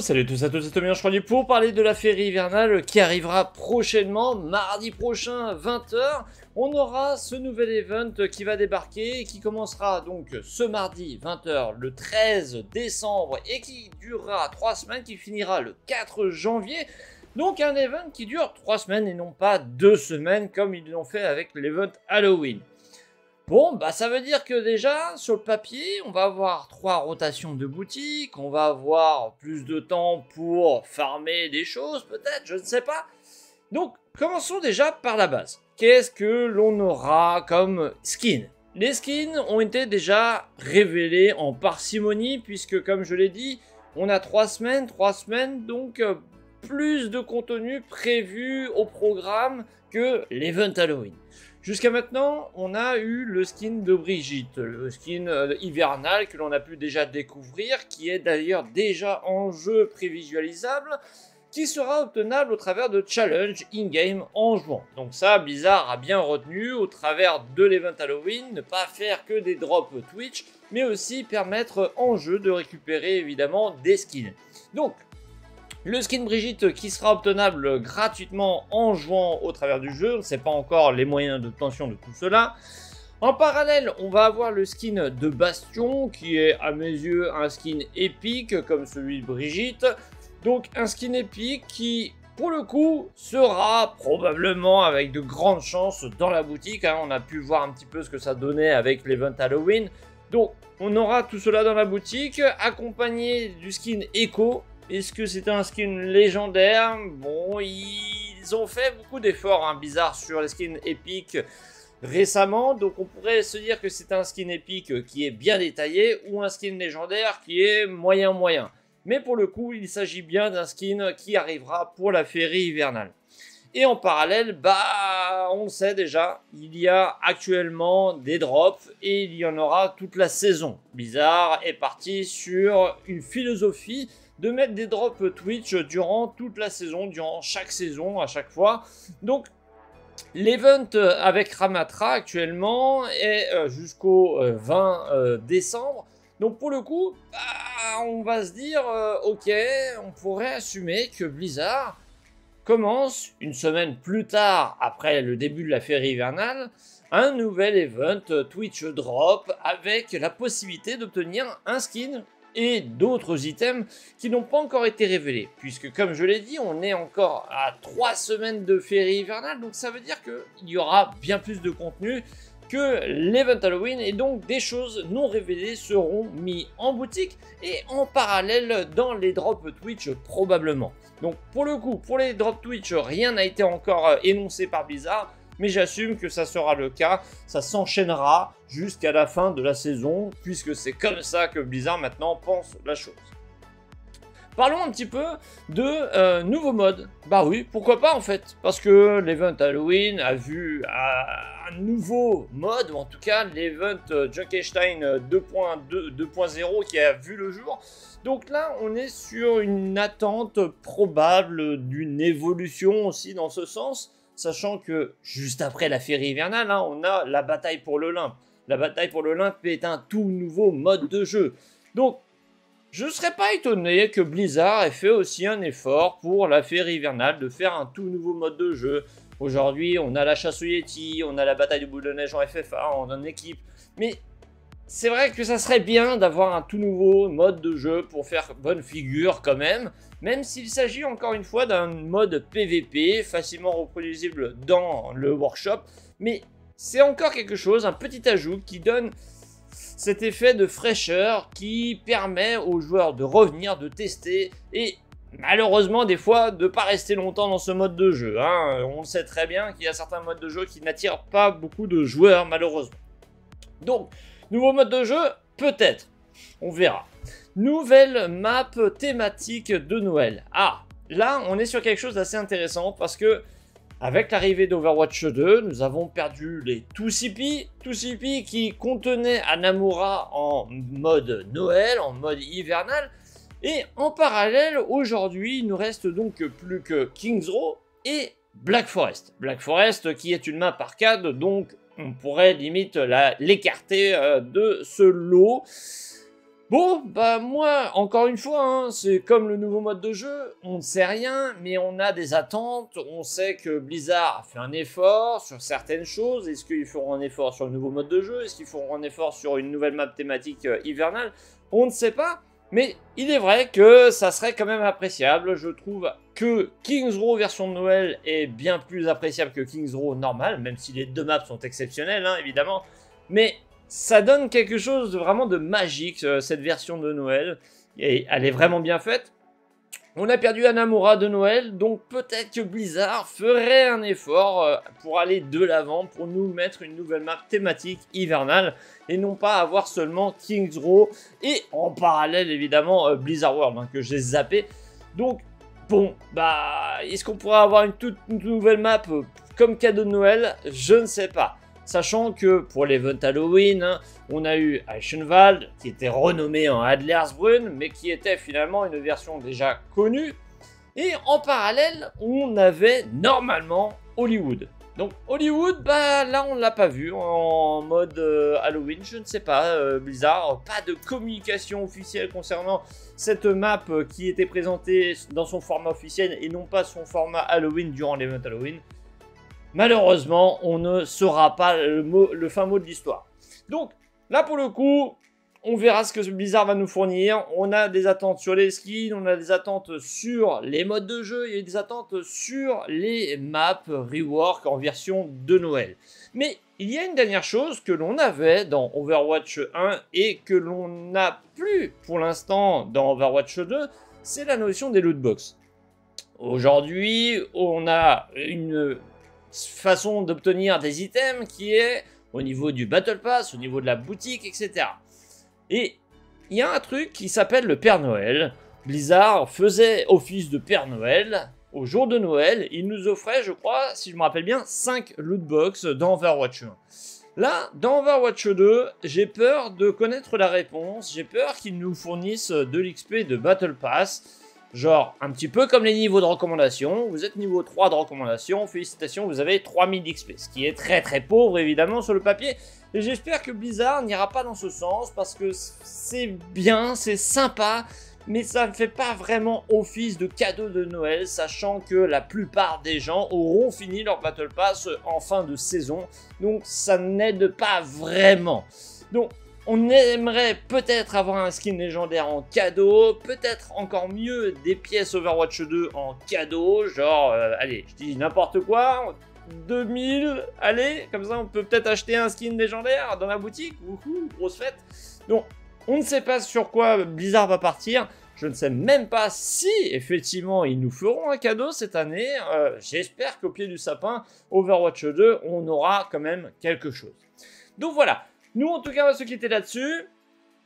Salut tous à tous, c'est Tommy Anchois pour parler de la féerie hivernale qui arrivera prochainement, mardi prochain, 20h. On aura ce nouvel event qui va débarquer et qui commencera donc ce mardi, 20h, le 13 décembre et qui durera 3 semaines, qui finira le 4 janvier. Donc un event qui dure 3 semaines et non pas 2 semaines comme ils l'ont fait avec l'event Halloween. Bon, bah ça veut dire que déjà, sur le papier, on va avoir trois rotations de boutiques, on va avoir plus de temps pour farmer des choses, peut-être, je ne sais pas. Donc, commençons déjà par la base. Qu'est-ce que l'on aura comme skin? Les skins ont été déjà révélés en parcimonie, puisque comme je l'ai dit, on a trois semaines, trois semaines, donc euh, plus de contenu prévu au programme que l'event Halloween. Jusqu'à maintenant, on a eu le skin de Brigitte, le skin euh, hivernal que l'on a pu déjà découvrir, qui est d'ailleurs déjà en jeu prévisualisable, qui sera obtenable au travers de challenge in-game en jouant. Donc ça, Blizzard a bien retenu au travers de l'event Halloween, ne pas faire que des drops Twitch, mais aussi permettre en jeu de récupérer évidemment des skins. Donc, le skin Brigitte qui sera obtenable gratuitement en jouant au travers du jeu. On ne sait pas encore les moyens d'obtention de tout cela. En parallèle, on va avoir le skin de Bastion qui est à mes yeux un skin épique comme celui de Brigitte. Donc un skin épique qui pour le coup, sera probablement avec de grandes chances dans la boutique. Hein. On a pu voir un petit peu ce que ça donnait avec l'event Halloween. Donc, on aura tout cela dans la boutique, accompagné du skin Echo, est-ce que c'est un skin légendaire Bon, ils ont fait beaucoup d'efforts hein, bizarres sur les skins épiques récemment, donc on pourrait se dire que c'est un skin épique qui est bien détaillé ou un skin légendaire qui est moyen moyen. Mais pour le coup, il s'agit bien d'un skin qui arrivera pour la féerie hivernale. Et en parallèle, bah, on le sait déjà, il y a actuellement des drops et il y en aura toute la saison. Bizarre est parti sur une philosophie de mettre des drops Twitch durant toute la saison, durant chaque saison, à chaque fois. Donc, l'event avec Ramatra actuellement est euh, jusqu'au 20 euh, euh, décembre. Donc, pour le coup, bah, on va se dire, ok, on pourrait assumer que Blizzard commence une semaine plus tard, après le début de la féerie hivernale, un nouvel event Twitch Drop avec la possibilité d'obtenir un skin et d'autres items qui n'ont pas encore été révélés. Puisque comme je l'ai dit, on est encore à 3 semaines de féerie hivernale, donc ça veut dire qu'il y aura bien plus de contenu que l'event Halloween et donc des choses non révélées seront mis en boutique et en parallèle dans les drops Twitch probablement. Donc pour le coup, pour les drops Twitch, rien n'a été encore euh, énoncé par Blizzard mais j'assume que ça sera le cas. Ça s'enchaînera jusqu'à la fin de la saison, puisque c'est comme ça que Blizzard maintenant pense la chose. Parlons un petit peu de euh, nouveaux modes. Bah oui, pourquoi pas en fait Parce que l'event Halloween a vu un nouveau mode, ou en tout cas l'event euh, Junkenstein 2.0 qui a vu le jour. Donc là, on est sur une attente probable d'une évolution aussi dans ce sens sachant que juste après la féerie hivernale, hein, on a la bataille pour l'Olympe. La bataille pour l'Olympe est un tout nouveau mode de jeu. Donc, je ne serais pas étonné que Blizzard ait fait aussi un effort pour la féerie hivernale de faire un tout nouveau mode de jeu. Aujourd'hui, on a la chasse au Yeti, on a la bataille du boule de neige en FFA, en équipe. Mais c'est vrai que ça serait bien d'avoir un tout nouveau mode de jeu pour faire bonne figure quand même, même s'il s'agit encore une fois d'un mode PVP facilement reproduisible dans le workshop, mais c'est encore quelque chose, un petit ajout qui donne cet effet de fraîcheur qui permet aux joueurs de revenir, de tester et malheureusement des fois de pas rester longtemps dans ce mode de jeu. Hein. On sait très bien qu'il y a certains modes de jeu qui n'attirent pas beaucoup de joueurs malheureusement. Donc Nouveau mode de jeu Peut-être. On verra. Nouvelle map thématique de Noël. Ah, là, on est sur quelque chose d'assez intéressant parce que avec l'arrivée d'Overwatch 2, nous avons perdu les 2CP, qui contenaient Anamura en mode Noël, en mode hivernal. Et en parallèle, aujourd'hui, il nous reste donc plus que Kings Row et Black Forest. Black Forest qui est une map arcade, donc on pourrait limite l'écarter euh, de ce lot. Bon, bah moi, encore une fois, hein, c'est comme le nouveau mode de jeu, on ne sait rien, mais on a des attentes, on sait que Blizzard a fait un effort sur certaines choses, est-ce qu'ils feront un effort sur le nouveau mode de jeu, est-ce qu'ils feront un effort sur une nouvelle map thématique euh, hivernale, on ne sait pas, mais il est vrai que ça serait quand même appréciable, je trouve que Kings Row version de Noël est bien plus appréciable que Kings Row normal, même si les deux maps sont exceptionnelles, hein, évidemment, mais ça donne quelque chose de vraiment de magique, euh, cette version de Noël. Et elle est vraiment bien faite. On a perdu Anamura de Noël, donc peut-être que Blizzard ferait un effort euh, pour aller de l'avant, pour nous mettre une nouvelle map thématique hivernale, et non pas avoir seulement Kings Row, et en parallèle évidemment euh, Blizzard World, hein, que j'ai zappé. Donc bon, bah, est-ce qu'on pourrait avoir une toute nouvelle map comme cadeau de Noël? Je ne sais pas. Sachant que pour l'event Halloween, hein, on a eu Eichenwald, qui était renommé en Adlersbrunn, mais qui était finalement une version déjà connue. Et en parallèle, on avait normalement Hollywood. Donc Hollywood, bah là on l'a pas vu en mode euh, Halloween, je ne sais pas, euh, Blizzard, pas de communication officielle concernant cette map euh, qui était présentée dans son format officiel et non pas son format Halloween durant l'event Halloween. Malheureusement, on ne saura pas le, fin mot de l'histoire. Donc, là pour le coup, on verra ce que Blizzard va nous fournir. On a des attentes sur les skins, on a des attentes sur les modes de jeu, il y a des attentes sur les maps rework en version de Noël. Mais il y a une dernière chose que l'on avait dans Overwatch 1 et que l'on n'a plus pour l'instant dans Overwatch 2, c'est la notion des lootbox. Aujourd'hui, on a une façon d'obtenir des items qui est au niveau du Battle Pass, au niveau de la boutique, etc. Et il y a un truc qui s'appelle le Père Noël. Blizzard faisait office de Père Noël au jour de Noël. Il nous offrait, je crois, si je me rappelle bien, 5 lootbox dans Overwatch 1. Là, dans Overwatch 2, j'ai peur de connaître la réponse. J'ai peur qu'ils nous fournissent de l'XP de Battle Pass. Genre, un petit peu comme les niveaux de recommandation, vous êtes niveau 3 de recommandation, félicitations, vous avez 3000 XP, ce qui est très très pauvre évidemment sur le papier, et j'espère que Blizzard n'ira pas dans ce sens, parce que c'est bien, c'est sympa, mais ça ne fait pas vraiment office de cadeau de Noël, sachant que la plupart des gens auront fini leur Battle Pass en fin de saison, donc ça n'aide pas vraiment. Donc, on aimerait peut-être avoir un skin légendaire en cadeau, peut-être encore mieux des pièces Overwatch 2 en cadeau, genre, euh, allez, je dis n'importe quoi, 2000, allez, comme ça on peut peut-être acheter un skin légendaire dans la boutique, Wouhou, grosse fête. Donc, on ne sait pas sur quoi Blizzard va partir, je ne sais même pas si effectivement ils nous feront un cadeau cette année. Euh, j'espère qu'au pied du sapin, Overwatch 2, on aura quand même quelque chose. Donc voilà, nous, en tout cas, on va se quitter là-dessus.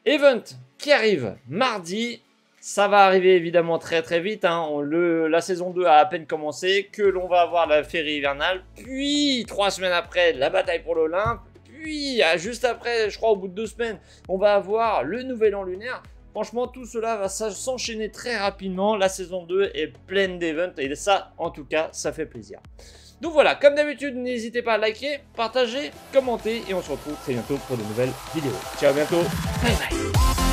Event qui arrive mardi. Ça va arriver évidemment très très vite. Hein. la saison 2 a à peine commencé. Que l'on va avoir la féerie hivernale. Puis, trois semaines après, la bataille pour l'Olympe. Puis, ah, juste après, je crois au bout de deux semaines, on va avoir le nouvel an lunaire. Franchement, tout cela va s'enchaîner très rapidement. La saison 2 est pleine d'events. Et ça, en tout cas, ça fait plaisir. Donc voilà, comme d'habitude, n'hésitez pas à liker, partager, commenter et on se retrouve très bientôt pour de nouvelles vidéos. Ciao, bientôt. Bye bye.